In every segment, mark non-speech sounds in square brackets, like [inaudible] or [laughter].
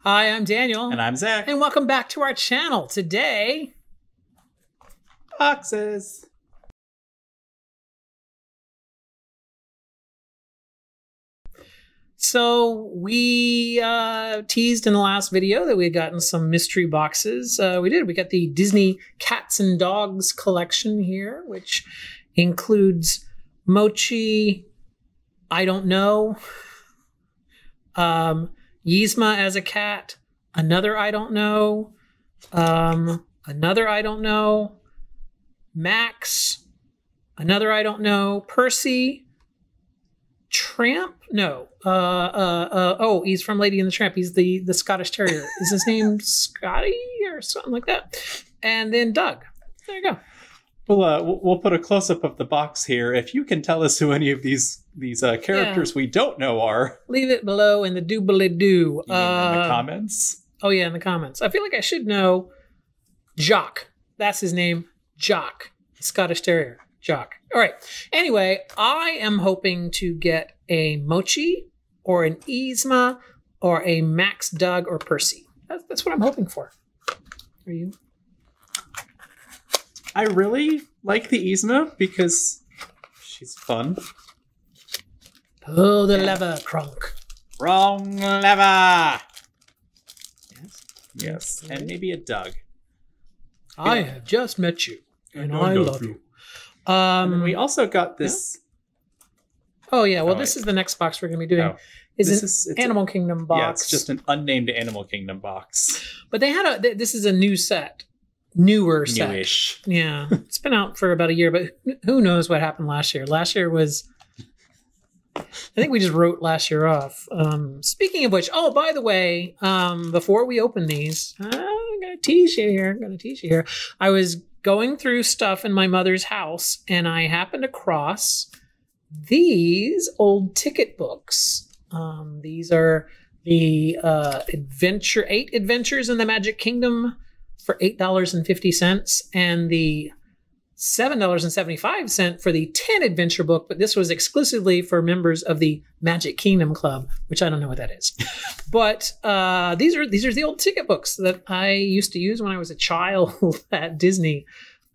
Hi, I'm Daniel. And I'm Zach. And welcome back to our channel. Today, boxes. So we uh, teased in the last video that we had gotten some mystery boxes. Uh, we did. We got the Disney Cats and Dogs collection here, which includes Mochi. I don't know. Um, Yzma as a cat. Another I don't know. Um, another I don't know. Max. Another I don't know. Percy. Tramp? No. Uh, uh, uh, oh, he's from Lady and the Tramp. He's the the Scottish Terrier. Is his name Scotty or something like that? And then Dug. There you go. We'll uh, we'll put a close up of the box here. If you can tell us who any of these these uh, characters yeah. we don't know are, leave it below in the doobly doo. Uh, in the uh, comments. Oh yeah, in the comments. I feel like I should know. Jock. That's his name. Jock. Scottish Terrier. Jock. All right. Anyway, I am hoping to get a Mochi or an Yzma or a Max Dug or Percy. That's, that's what I'm hoping for. Are you? I really like the Yzma because she's fun. Pull the lever, Kronk. Wrong lever. Yes. Yes. And maybe a Dug. I have just met you, and I, I love you. you. Um, we also got this. Yeah. Oh yeah, well, oh, this is the next box we're going to be doing. Oh. Is this is Animal a, Kingdom box? Yeah, it's just an unnamed Animal Kingdom box. But they had a. This is a new set newer set. Newish. Yeah, it's been out for about a year, but who knows what happened last year? Last year was. I think we just wrote last year off. Um, speaking of which, oh, by the way, um, before we open these, I'm gonna tease you here. I'm gonna tease you here. I was going through stuff in my mother's house, and I happened across these old ticket books. Um, these are the uh, adventure eight adventures in the Magic Kingdom for $8.50 and the $7.75 for the 10 adventure book, but this was exclusively for members of the Magic Kingdom Club, which I don't know what that is. [laughs] but uh, these are these are the old ticket books that I used to use when I was a child [laughs] at Disney.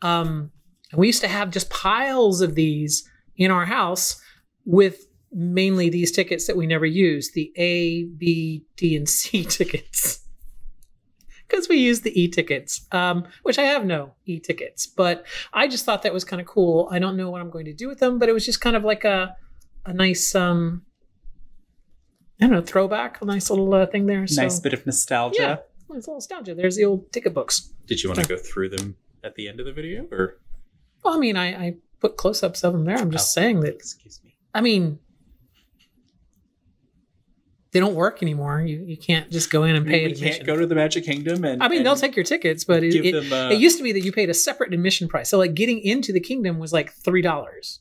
Um, we used to have just piles of these in our house with mainly these tickets that we never used, the A, B, D, and C [laughs] tickets because we use the e-tickets, um, which I have no e-tickets, but I just thought that was kind of cool. I don't know what I'm going to do with them, but it was just kind of like a a nice um, I don't know throwback, a nice little uh, thing there. Nice so, bit of nostalgia. Yeah, nice little nostalgia. There's the old ticket books. Did you want to go through them at the end of the video, or? Well, I mean, I, I put close-ups of them there. I'm just oh, saying that. Excuse me. I mean, they don't work anymore. You you can't just go in and pay. You can't go to the Magic Kingdom and. I mean, and they'll take your tickets, but it, it, them, uh, it, used to be that you paid a separate admission price. So like getting into the kingdom was like three dollars.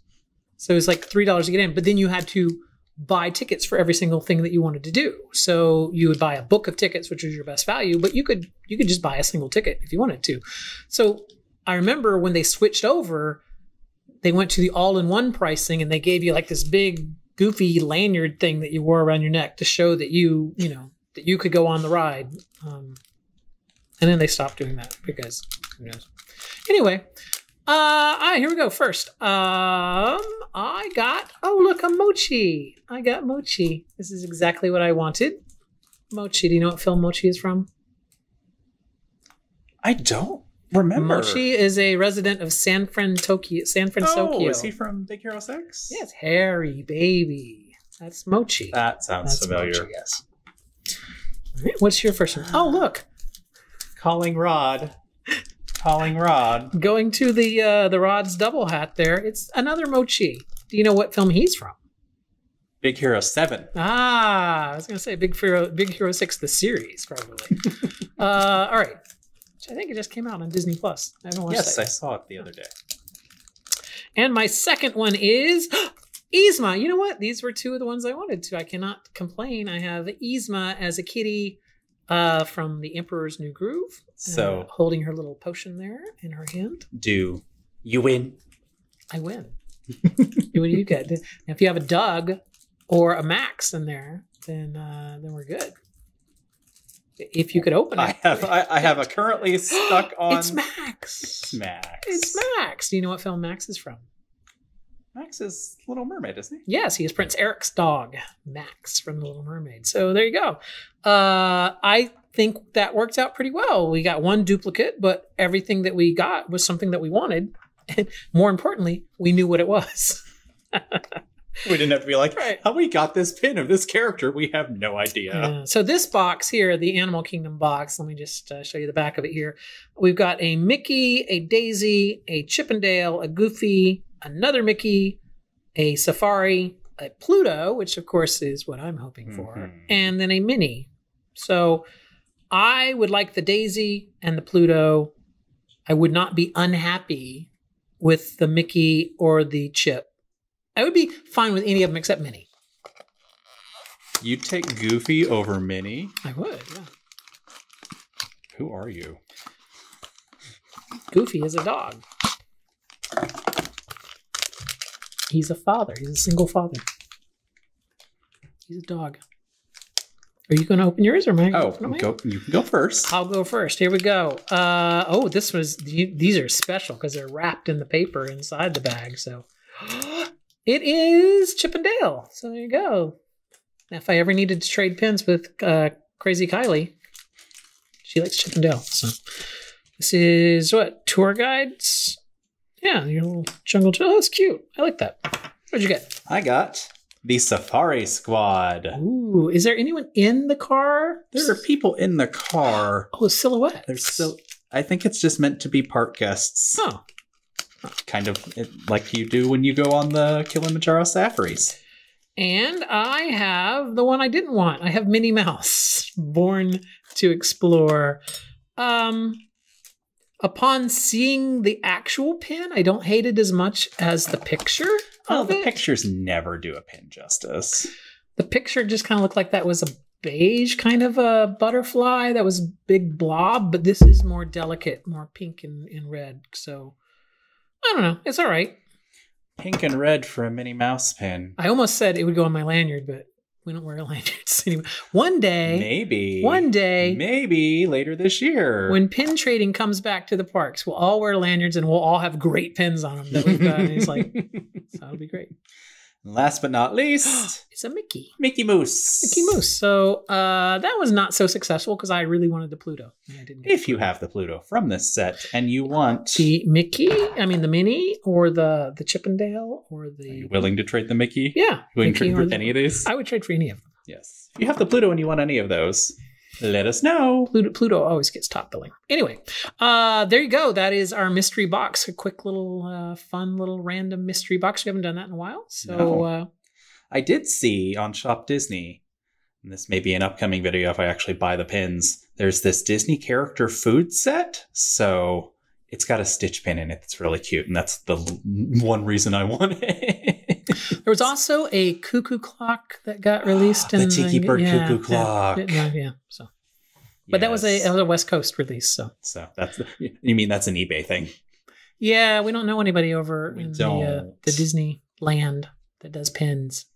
So it was like three dollars to get in, but then you had to buy tickets for every single thing that you wanted to do. So you would buy a book of tickets, which was your best value, but you could you could just buy a single ticket if you wanted to. So I remember when they switched over, they went to the all-in-one pricing and they gave you like this big goofy lanyard thing that you wore around your neck to show that you, you know, that you could go on the ride. Um, and then they stopped doing that because who knows. Anyway, uh, all right, here we go. First, um, I got, oh, look, a mochi. I got mochi. This is exactly what I wanted. Mochi. Do you know what film Mochi is from? I don't remember. Mochi is a resident of San Fransokyo. San Francisco. Oh, is he from Big Hero Six? Yes, Harry, baby. That's Mochi. That sounds That's familiar. Mochi, yes. what's your first one? Oh, look, calling Rod. Calling Rod. Going to the uh, the Rod's double hat there. It's another Mochi. Do you know what film he's from? Big Hero Seven. Ah, I was gonna say Big Hero Big Hero Six, the series, probably. [laughs] uh, all right. I think it just came out on Disney Plus. I haven't watched yes, I saw it the other day. And my second one is [gasps] Yzma. You know what? These were two of the ones I wanted to. I cannot complain. I have Yzma as a kitty uh, from The Emperor's New Groove. So uh, holding her little potion there in her hand. Do you win? I win. [laughs] what do you get? If you have a Dug or a Max in there, then uh, then we're good. If you could open it. I have I, I have a currently [gasps] stuck on It's Max. Max. It's Max. Do you know what film Max is from? Max is Little Mermaid, isn't he? Yes, he is Prince Eric's dog, Max from The Little Mermaid. So there you go. Uh, I think that worked out pretty well. We got one duplicate, but everything that we got was something that we wanted. [laughs] And more importantly, we knew what it was. [laughs] We didn't have to be like, Right. how we got this pin of this character? We have no idea. Yeah. So this box here, the Animal Kingdom box, let me just uh, show you the back of it here. We've got a Mickey, a Daisy, a Chip 'n' Dale, a Goofy, another Mickey, a Safari, a Pluto, which of course is what I'm hoping for, Mhm. and then a Minnie. So I would like the Daisy and the Pluto. I would not be unhappy with the Mickey or the Chip. I would be fine with any of them except Minnie. You'd take Goofy over Minnie. I would, yeah. Who are you? Goofy is a dog. He's a father. He's a single father. He's a dog. Are you going to open yours or am I? Oh, go, you can go first. I'll go first. Here we go. Uh, oh, this was these are special because they're wrapped in the paper inside the bag. So [gasps] [gasps] it is Chip and Dale. So there you go. If I ever needed to trade pins with uh, Crazy Kylie, she likes Chip and Dale. So this is what tour guides. Yeah, your little jungle. Oh, that's cute. I like that. What'd you get? I got the Safari Squad. Ooh, is there anyone in the car? There are people in the car. Oh, a silhouette. There's still. I think it's just meant to be park guests, Oh, kind of like you do when you go on the Kilimanjaro safaris. And I have the one I didn't want. I have Minnie Mouse, [laughs] Born to Explore. Um, upon seeing the actual pin, I don't hate it as much as the picture. Oh, the it. pictures never do a pin justice. The picture just kind of looked like that was a beige kind of a butterfly that was big blob, but this is more delicate, more pink and, and red. So I don't know. It's all right. Pink and red for a Minnie Mouse pin. I almost said it would go on my lanyard, but we don't wear [laughs] lanyards anymore. One day, Maybe. one day, Maybe later this year. when pin trading comes back to the parks, we'll all wear lanyards and we'll all have great pins on them that we've got. and it's like, [laughs] so that'll be great. Last but not least, [gasps] It's a Mickey. Mickey Mouse. Mickey Moose. So uh, that was not so successful because I really wanted the Pluto. And I didn't get If you have the Pluto from this set and you want, the Mickey, I mean the Minnie or the the Chip 'n' Dale or are the you willing to trade the Mickey? yeah, Willing to trade for any of these? I would trade for any of them. yes. If you have the Pluto and you want any of those, let us know. Pluto, Pluto always gets top billing. Anyway, uh, there you go. That is our mystery box. A quick little, uh, fun little random mystery box. We haven't done that in a while. So No. uh, I did see on Shop Disney, and this may be an upcoming video if I actually buy the pins. There's this Disney character food set, so it's got a Stitch pin in it. It's really cute, and that's the one reason I want it. [laughs] there was also a cuckoo clock that got released. The in Tiki Bird yeah, cuckoo yeah, clock. Yeah, yeah. So, but that was a Yes. that was a West Coast release. So so that's you mean that's an eBay thing? yeah, we don't know anybody over We in the uh, don't. the Disney land that does pins.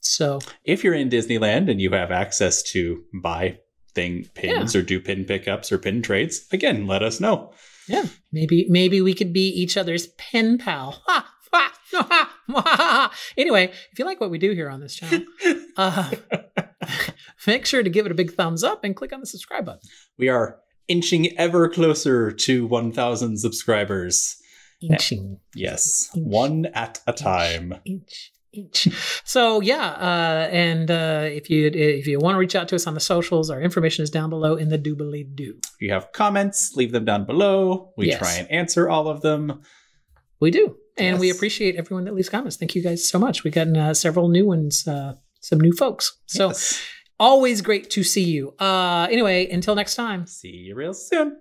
So If you're in Disneyland and you have access to buy thing pins or do pin pickups or pin trades, again, let us know. Yeah, maybe maybe we could be each other's pen pal. Ha, ha, ha. [laughs] Anyway, if you like what we do here on this channel, uh, [laughs] make sure to give it a big thumbs up and click on the subscribe button. We are inching ever closer to 1,000 subscribers. Inching, Yes, Inch. one at a time. inch, inch. So yeah, uh, and uh, if you if you want to reach out to us on the socials, our information is down below in the doobly doo. If you have comments, leave them down below. We Yes. try and answer all of them. We do, and we appreciate everyone that leaves comments. Thank you guys so much. We've gotten uh, several new ones, uh, some new folks. So Yes. always great to see you. Uh, anyway, until next time. see you real soon.